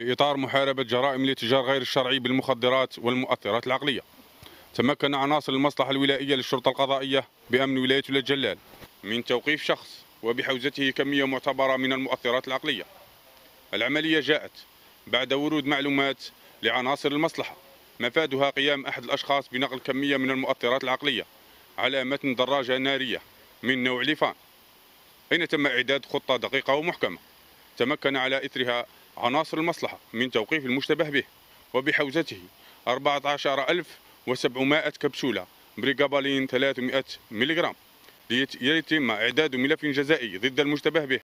في إطار محاربة جرائم الاتجار غير الشرعي بالمخدرات والمؤثرات العقلية. تمكن عناصر المصلحة الولائية للشرطة القضائية بأمن ولاية الجلال من توقيف شخص وبحوزته كمية معتبرة من المؤثرات العقلية. العملية جاءت بعد ورود معلومات لعناصر المصلحة. مفادها قيام أحد الأشخاص بنقل كمية من المؤثرات العقلية على متن دراجة نارية من نوع ليفان. حين تم إعداد خطة دقيقة ومحكمة. تمكن على إثرها عناصر المصلحة من توقيف المشتبه به وبحوزته. 14700 كبسولة بريغابالين 300 ملغ ليتم إعداد ملف جزائي ضد المشتبه به.